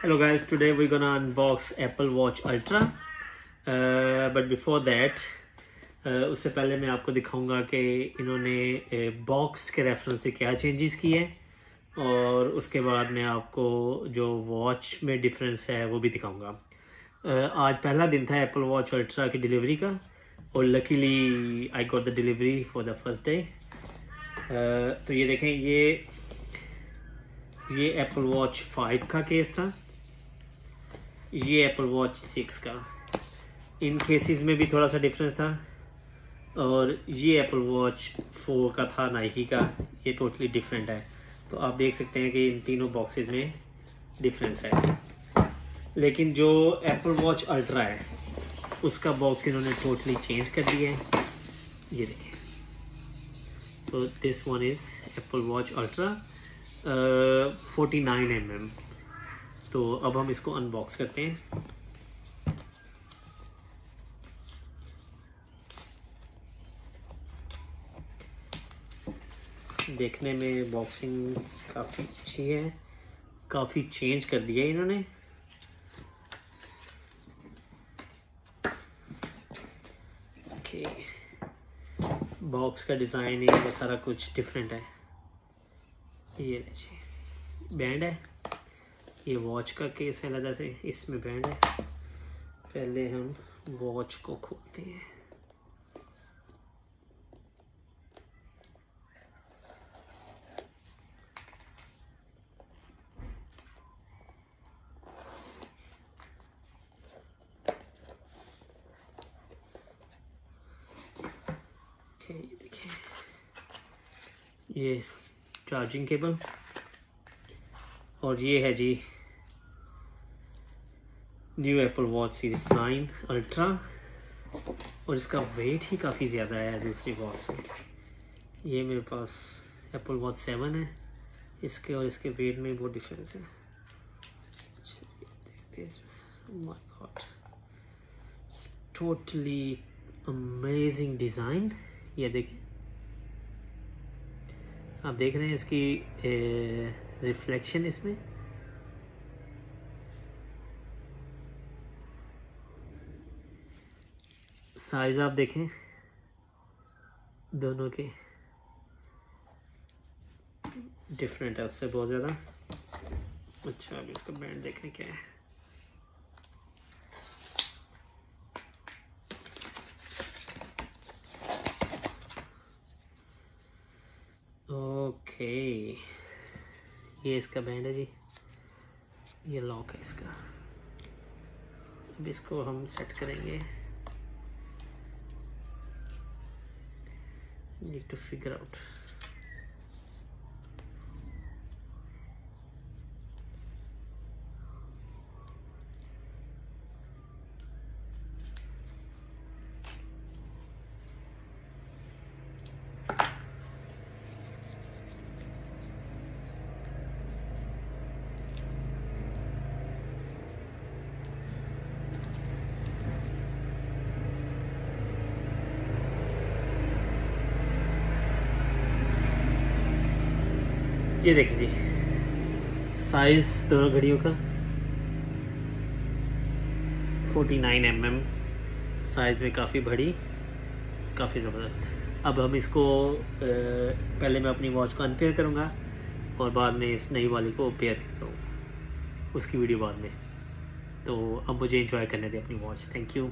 Hello guys, today we're gonna unbox Apple Watch Ultra. Uh, but before that, uh, उससे पहले मैं आपको दिखाऊँगा कि इन्होंने बॉक्स के रेफरेंस से क्या चेंजेस किए हैं और उसके बाद मैं आपको जो वॉच में डिफरेंस है वो भी दिखाऊँगा। Uh, आज पहला दिन था एप्पल वॉच अल्ट्रा की डिलीवरी का और luckily I got the delivery for the first day तो ये देखें ये ये एप्पल वॉच 5 का केस था। ये एप्पल वॉच सिक्स का। इन केसेस में भी थोड़ा सा डिफरेंस था। और ये एप्पल वॉच फोर का था नाइकी का। ये टोटली डिफरेंट है। तो आप देख सकते हैं कि इन तीनों बॉक्सेस में डिफरेंस है। लेकिन जो एप्पल वॉच अल्ट्रा है, उसका बॉक्स इन्होंने टोटली चेंज कर दिया है। ये देखें तो this one is Apple Watch Ultra forty nine M तो अब हम इसको अनबॉक्स करते हैं। देखने में बॉक्सिंग काफ़ी अच्छी है। काफ़ी चेंज कर दिया इन्होंने। ओके बॉक्स का डिज़ाइन ये सारा कुछ डिफरेंट है। ये देखिए बैंड है? ये वॉच का केस है अलग से इसमें बैंड है। पहले हम वॉच को खोलते हैं। ये चार्जिंग केबल और ये है जी new Apple Watch series nine ultra और इसका वेट ही काफ़ी ज़्यादा है दूसरी वॉच से ये मेरे पास एप्पल वॉच सेवन है, इसके और इसके वेट में बहुत डिफरेंस है। टोटली अमेजिंग डिज़ाइन ये देखिए आप देख रहे हैं इसकी रिफ्लेक्शन इसमें। साइज़ आप देखें, दोनों के डिफरेंट है, उससे बहुत ज़्यादा। अच्छा अभी इसका बैंड देखें क्या है। ओके ये इसका बैंड है जी। ये लॉक है इसका। अब इसको हम सेट करेंगे। need to figure out. ये देखिए जी। साइज़ दोनों घड़ियों का। 49 नाइन mm साइज़ में काफ़ी बड़ी, काफ़ी ज़बरदस्त। अब हम इसको पहले मैं अपनी वॉच को अनपेयर करूँगा और बाद में इस नई वाली को पेयर करूँगा। उसकी वीडियो बाद में। तो अब मुझे इंजॉय करने दें अपनी वॉच थैंक यू